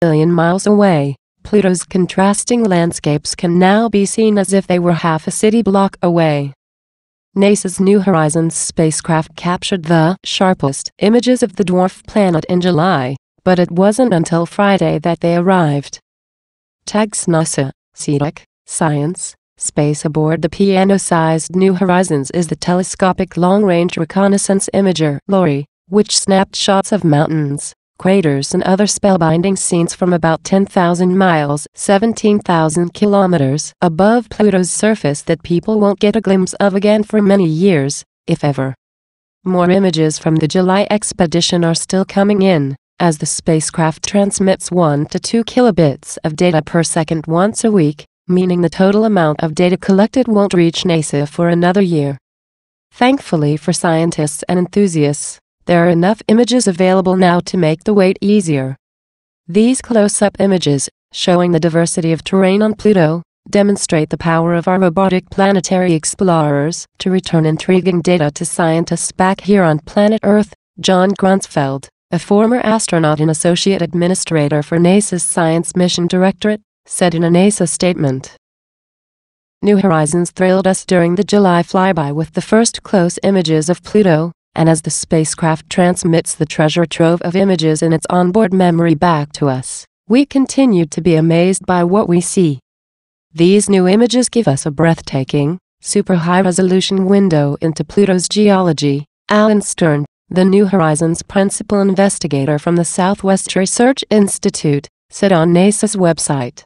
billion miles away, Pluto's contrasting landscapes can now be seen as if they were half a city block away. NASA's New Horizons spacecraft captured the sharpest images of the dwarf planet in July, but it wasn't until Friday that they arrived. Tags NASA, SETAC, Science, Space aboard the piano-sized New Horizons is the telescopic long-range reconnaissance imager LORRI, which snapped shots of mountains, craters and other spellbinding scenes from about 10,000 miles 17,000 kilometers above Pluto's surface that people won't get a glimpse of again for many years, if ever. More images from the July expedition are still coming in, as the spacecraft transmits 1 to 2 kilobits of data per second once a week, meaning the total amount of data collected won't reach NASA for another year. Thankfully for scientists and enthusiasts, there are enough images available now to make the wait easier. These close-up images, showing the diversity of terrain on Pluto, demonstrate the power of our robotic planetary explorers to return intriguing data to scientists back here on planet Earth, John Grunsfeld, a former astronaut and associate administrator for NASA's Science Mission Directorate, said in a NASA statement. New Horizons thrilled us during the July flyby with the first close images of Pluto, and as the spacecraft transmits the treasure trove of images in its onboard memory back to us, we continue to be amazed by what we see. These new images give us a breathtaking, super high resolution window into Pluto's geology, Alan Stern, the New Horizons principal investigator from the Southwest Research Institute, said on NASA's website.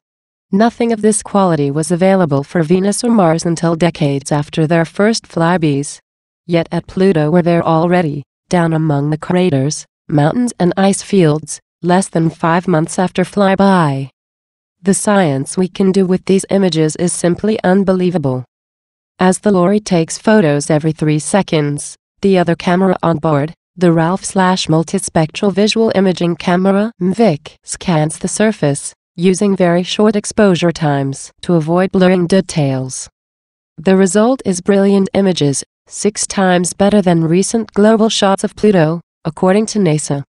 Nothing of this quality was available for Venus or Mars until decades after their first flybys. Yet at Pluto we're there already, down among the craters, mountains and ice fields, less than five months after flyby. The science we can do with these images is simply unbelievable. As the LORRI takes photos every three seconds, the other camera on board, the RALPH slash multispectral visual imaging camera MVIC, scans the surface, using very short exposure times to avoid blurring details. The result is brilliant images, six times better than recent global shots of Pluto, according to NASA.